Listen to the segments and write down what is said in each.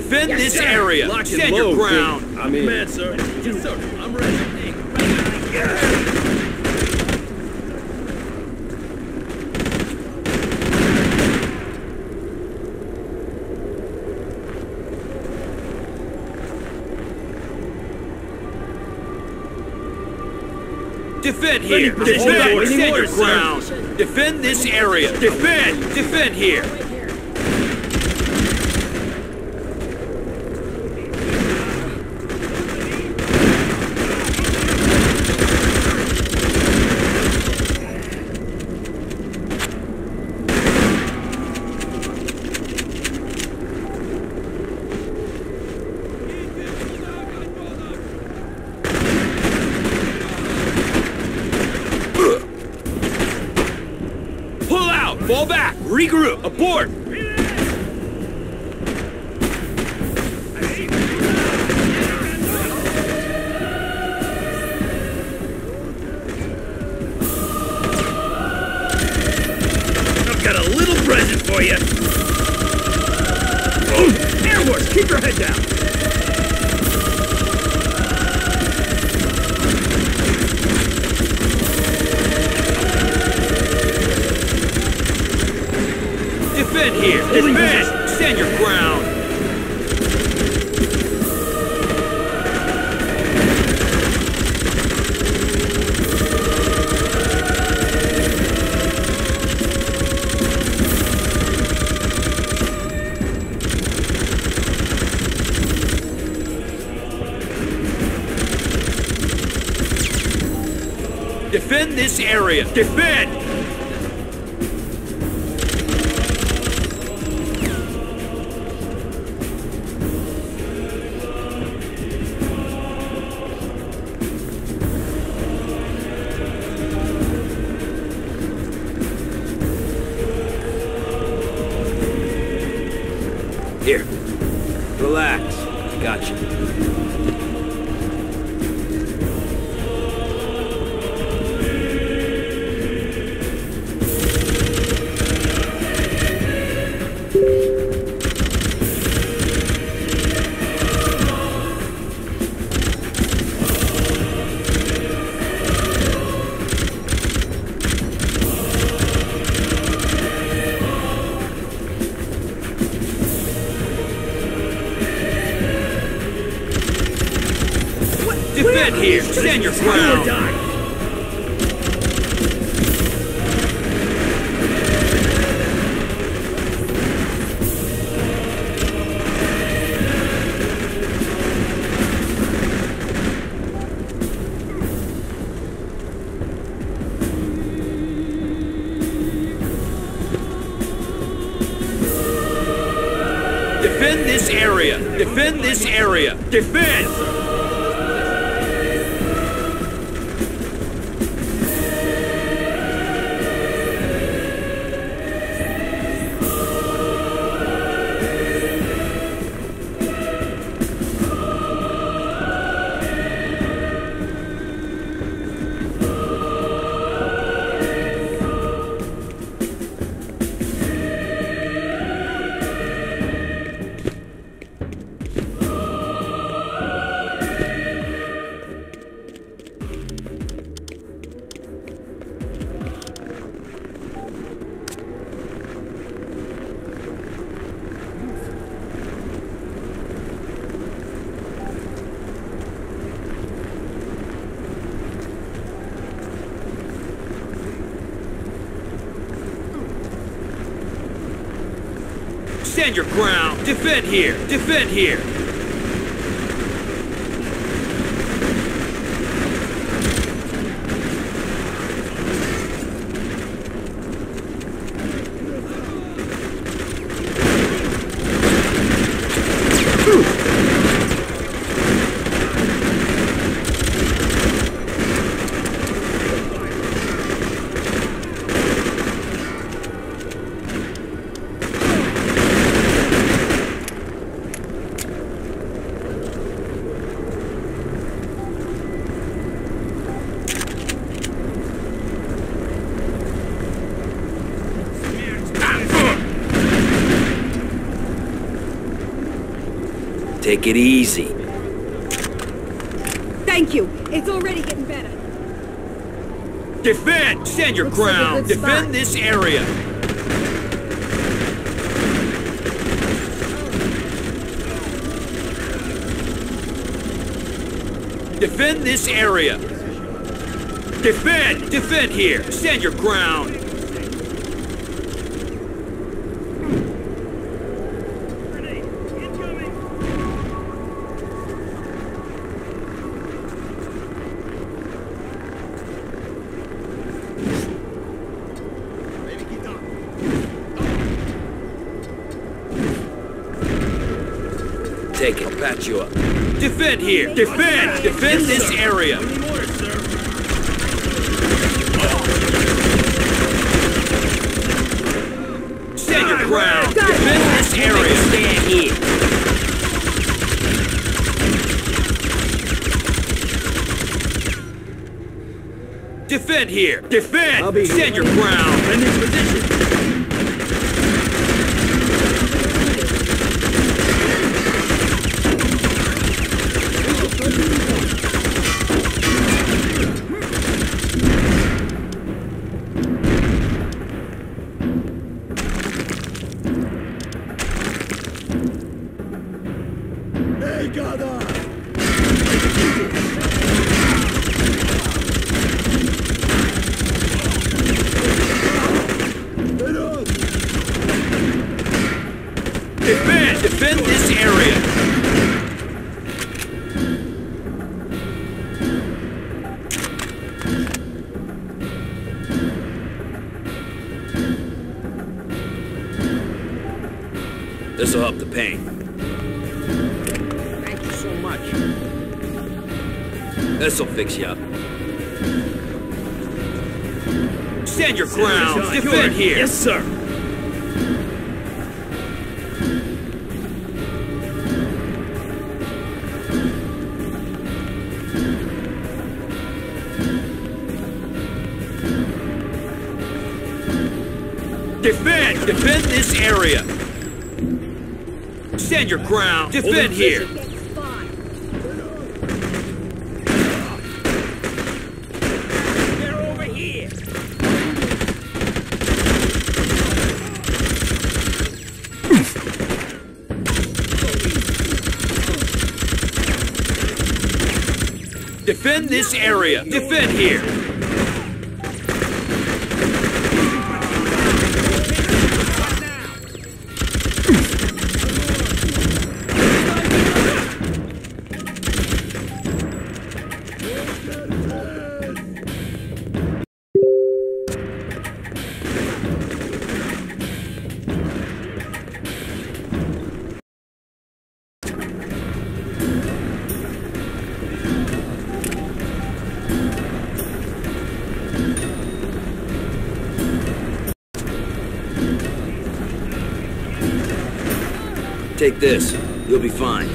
Defend this area. Lock and Stand your ground. Pete. I'm in. Man, sir. Yes, sir. I'm ready. Defend here. Defend. hold on, we need Stand your sir. ground. Defend this area. Defend. Defend here. Pull out. Fall back. Regroup. Abort. Defend here. Defend. Stand your ground. Defend this area. Defend. Here. Relax. I Got you. Stand your ground. Defend this area. Defend this area. Defend. Stand your ground. Defend here. Defend here. Take it easy. Thank you. It's already getting better. Defend! Stand your Looks ground! good Defend spot. this area! Defend this area! Defend! Defend here! Stand your ground! Take it. I'll patch you up. Defend here! Defend! Defend this area! Any more, sir? Stand your ground! Defend this area! Stand here. Defend here! Defend! Stand your ground! Defend this position. This'll help the pain. Thank you so much. This'll fix you up. Stand your ground! Sure. Defend here! Yes, sir. Defend! Defend this area! Stand your ground! Defend here! Gets fine. They're over here. Defend this area! Defend here! Take this. You'll be fine.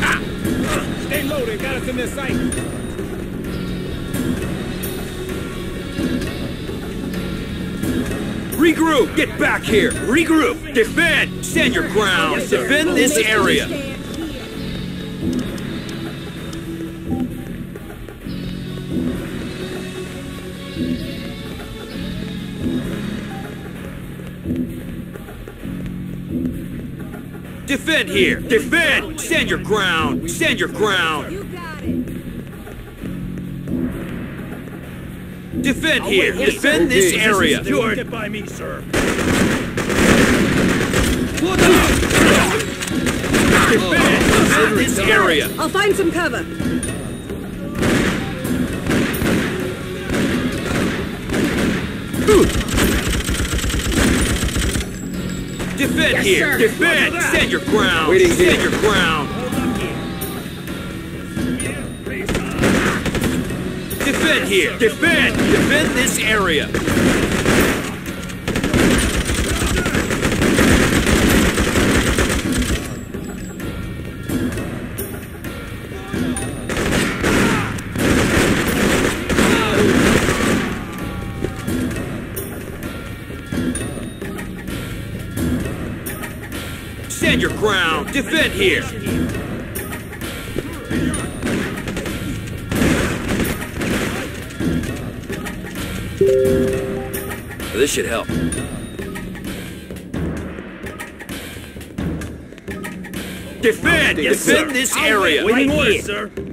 Ah! Uh, stay loaded, got us in their sight. Regroup! Get back here! Regroup! Defend! Stand your ground! Defend this area! Defend here! Defend! Stand your ground! Stand your ground! Defend here! Defend this area! They won't get by me, sir. What Defend! Defend this area! I'll find some cover. Defend here! Defend! Stand your ground! Waiting Stand here. your ground! Defend here! Defend! Defend this area! Stand your ground! Defend here! This should help. Defend. Yes, Defend sir. this area. wait. Waiting Right orders, here. sir.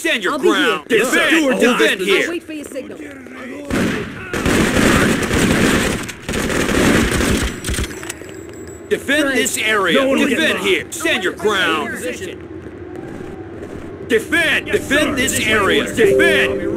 Stand your I'll be ground. here. Yes, sir. Defend. Do or die. Defend I'll here. wait for your signal. Defend Right. this area. No one will get Defend here. Stand your ground. Position. Defend. Yes, Defend sir. this area. Defend.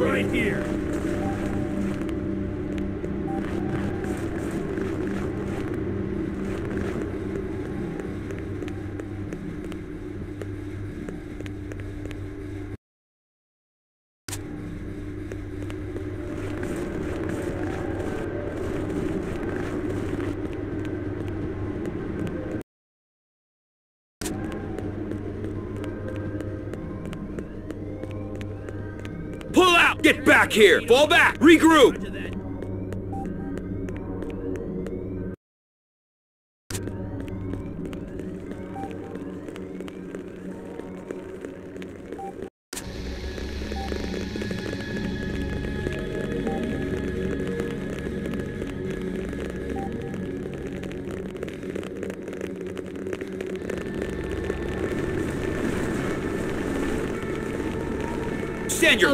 Get back here. Fall back. Regroup.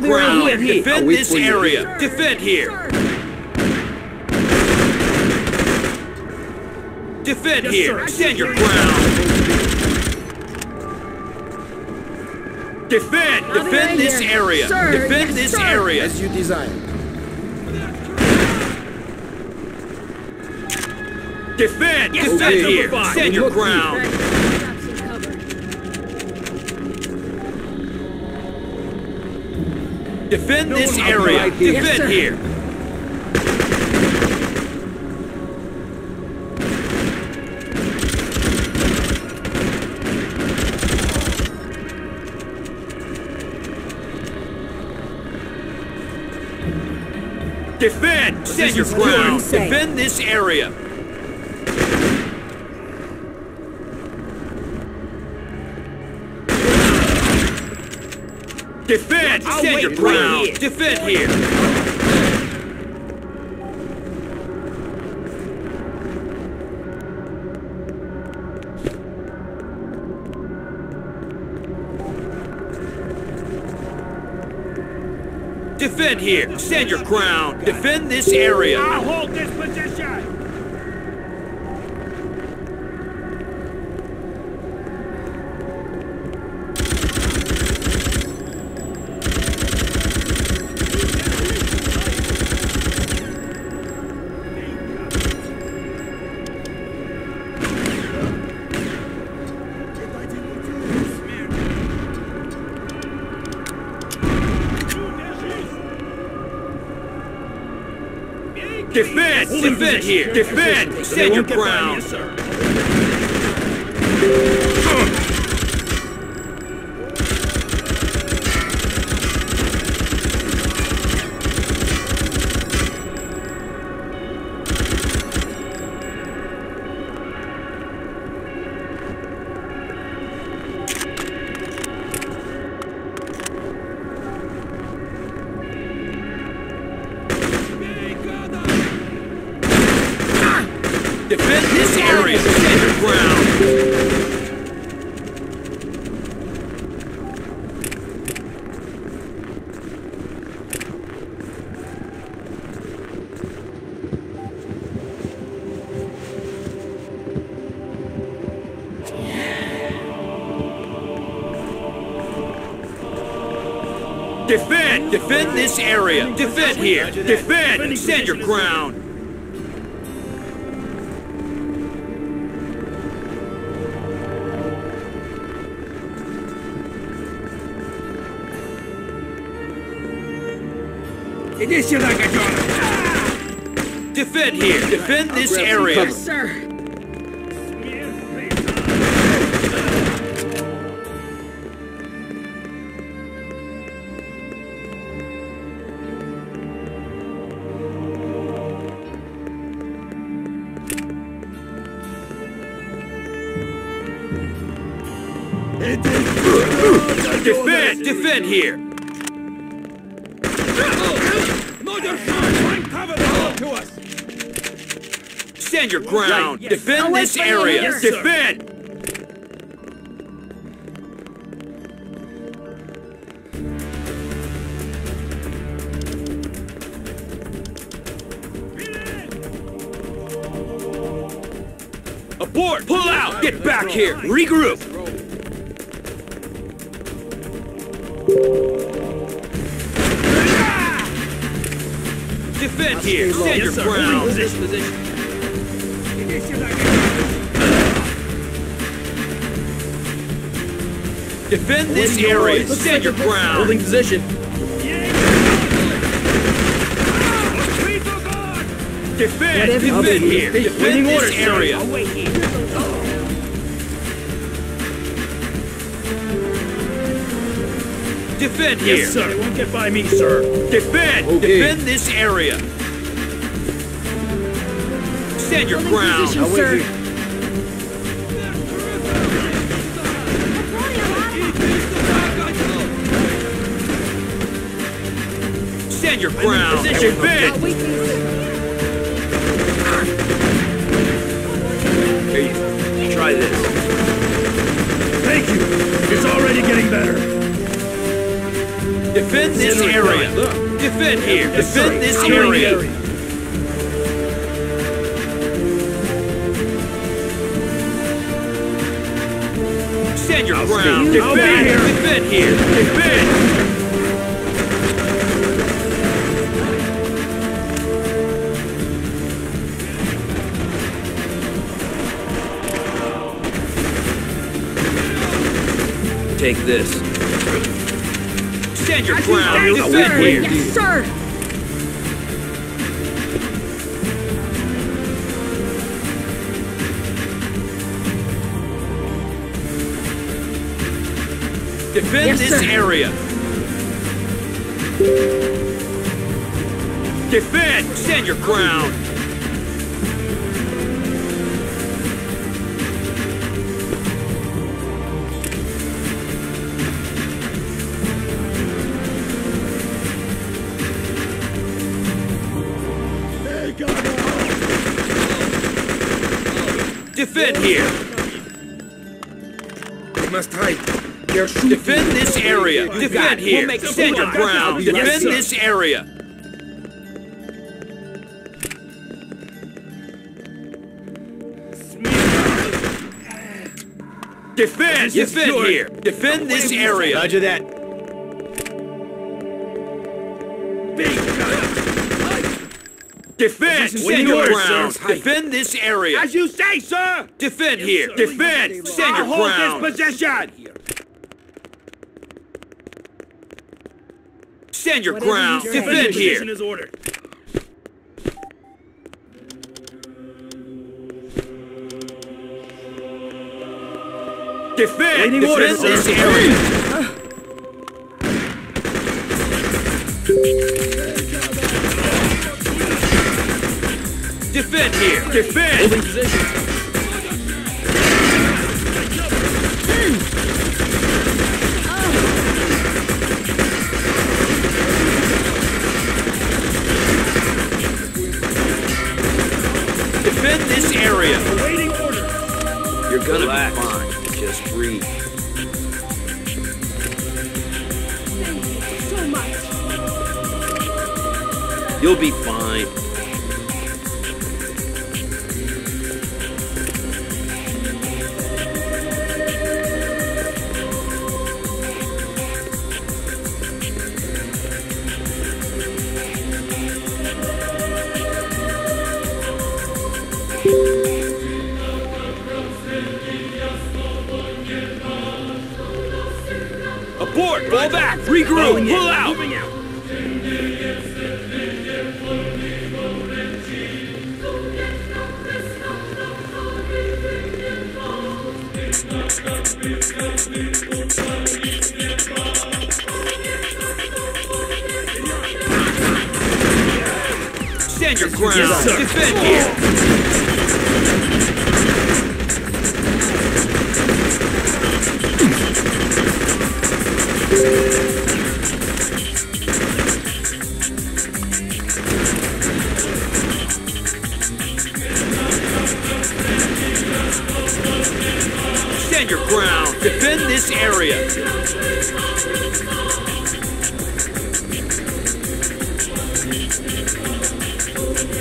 Stand your I'll be right ground. here. Hey, Defend I'll wait this for you. area. Defend here. Sir. Defend Yes, here. sir. Stand your ground. Defend. I'll Defend this here. area. Sir, Defend yes, this sir. area. As you desire. Defend. Defend sir. here. Stand your Look here. ground. Defend this I'll be area. right here. Defend Yes, here. Defend! Stand your Positions what do you ground! Defend this area! Defend! I'll Stand your right ground! here. Defend here! Defend here! Stand your ground! Defend this area! Defend! Holding Defend position. here! Defend! Stand your ground! Defend! Defend this area! Defend here! Defend! Stand your ground! Defend here! Defend this area! Yes, sir! Defend. Defend here. Mother Find cover to us! Stand your ground. Yes. Defend this area. Yes. Defend. Abort! Pull out! Get back here! Regroup! Right here. Stand yes, your ground. This position. Defend Holding this area. Stand your ground. Holding position. Defend! Defend here! Defend this area! Defend here! Yes, sir! Won't get by me, sir! Defend! Okay. Defend this area! Stand your ground! position, I'll sir. here. Stand your ground! position. I'll Defend! you, sir. Here you. Try this. Thank you. It's already getting better. Defend this area! Look. Defend here! Defend this area! I'll ground! stay- I'll be Defend! here. Defend here! Defend! Take this. Stand your As you ground! stand, Defend sir. here! Yes, sir. Defend Yes, this sir. area! Defend! Stand your ground! Defend here! We must hide. Defend this area! Defend here! We'll make a Stand your ground! Defend this area! Defend! Defend here! Defend this area! Roger that. Defend! Your ground! Defend this area! As you say, sir! Defend here! Defend! I'll your hold ground! this position! Stand your Whatever ground! you. Defend here! is ordered. Defend! Waiting Defend orders, this area! Defend here! Defend! Holding position. This area! Waiting order. You're gonna Relax. be fine. Just breathe. Thank you so much. You'll be fine. Back, regroup, pull out. Moving out. Stand your ground. Yes, Defend. Stand your ground. Defend this area.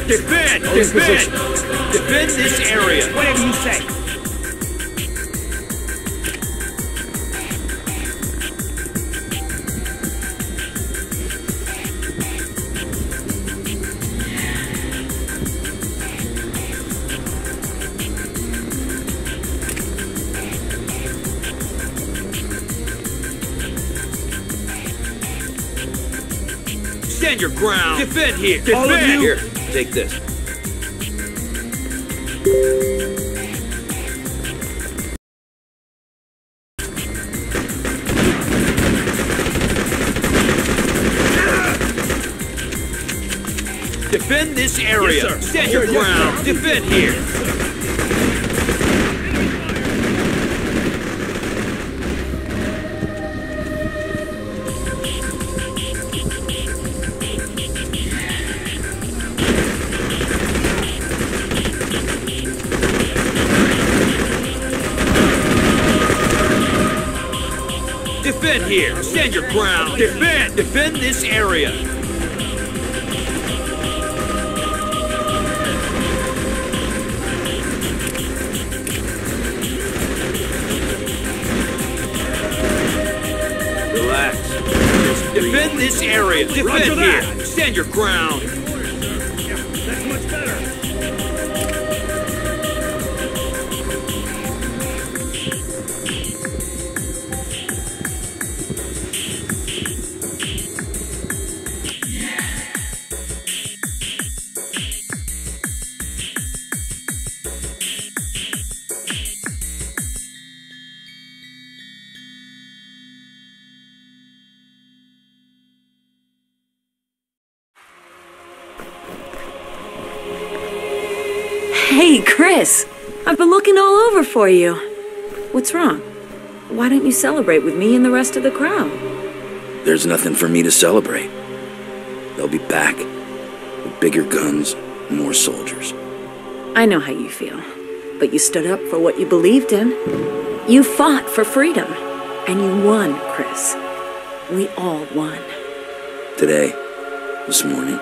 Defend! Defend! Defend this area! Whatever you say. Stand your ground! Defend here! Defend All of you. here! Take this. Defend this area! Yes. Stand your ground! Defend here! Defend here! Stand your ground! Defend! Defend this area! Relax. Defend this area! Defend here! Stand your ground! Chris. I've been looking all over for you. What's wrong? Why don't you celebrate with me and the rest of the crowd? There's nothing for me to celebrate. They'll be back with bigger guns, more soldiers. I know how you feel, but you stood up for what you believed in. You fought for freedom, and you won, Chris. We all won. Today, this morning,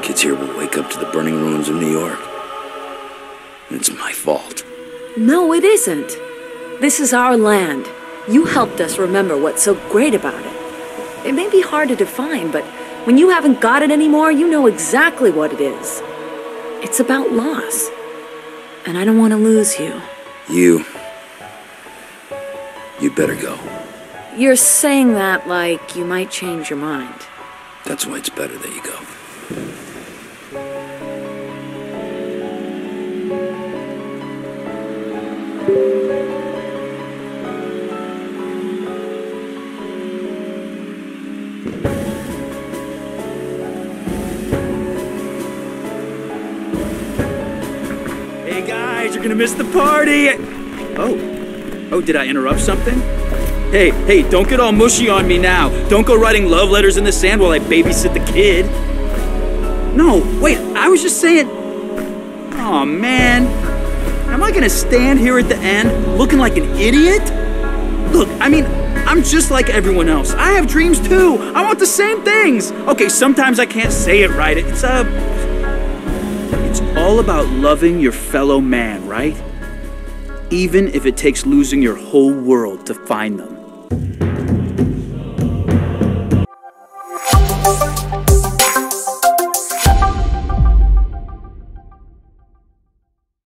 kids here will wake up to the burning ruins of New York. It's my fault. No, it isn't. This is our land. You helped us remember what's so great about it. It may be hard to define, but when you haven't got it anymore, you know exactly what it is. It's about loss. And I don't want to lose you. You. You'd better go. You're saying that like you might change your mind. That's why it's better that you go. Gonna miss the party! Oh. Oh, did I interrupt something? Hey, hey, don't get all mushy on me now. Don't go writing love letters in the sand while I babysit the kid. No, wait, I was just saying. oh, man. Am I gonna stand here at the end looking like an idiot? Look, I mean, I'm just like everyone else. I have dreams too. I want the same things. Okay, sometimes I can't say it right. It's uh it's all about loving your fellow man, right? Even if it takes losing your whole world to find them.